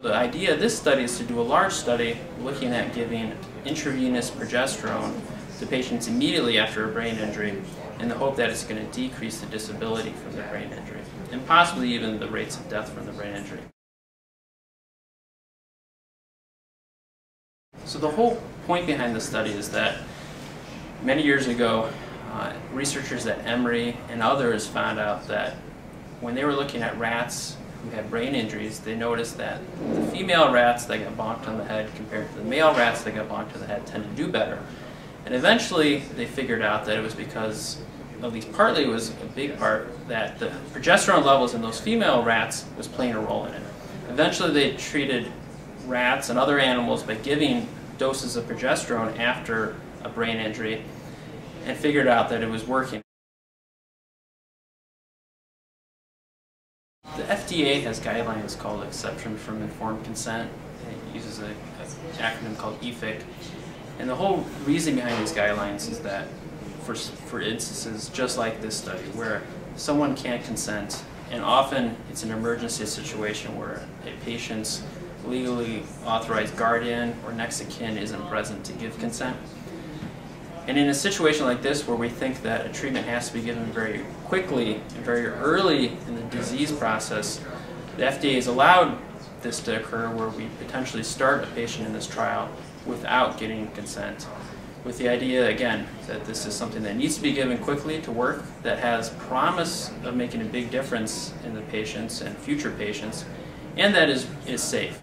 The idea of this study is to do a large study looking at giving intravenous progesterone to patients immediately after a brain injury in the hope that it's going to decrease the disability from the brain injury and possibly even the rates of death from the brain injury. So the whole point behind the study is that many years ago, uh, researchers at Emory and others found out that when they were looking at rats who had brain injuries, they noticed that the female rats that got bonked on the head compared to the male rats that got bonked on the head tend to do better. And eventually they figured out that it was because, at least partly it was a big part, that the progesterone levels in those female rats was playing a role in it. Eventually they treated rats and other animals by giving doses of progesterone after a brain injury and figured out that it was working. The FDA has guidelines called Exception from Informed Consent. It uses an acronym called EFIC. And the whole reason behind these guidelines is that for, for instances just like this study where someone can't consent and often it's an emergency situation where a patient's legally authorized guardian or next of kin isn't present to give consent. And in a situation like this where we think that a treatment has to be given very quickly and very early in the disease process, the FDA has allowed this to occur where we potentially start a patient in this trial without getting consent. With the idea, again, that this is something that needs to be given quickly to work, that has promise of making a big difference in the patients and future patients, and that is, is safe.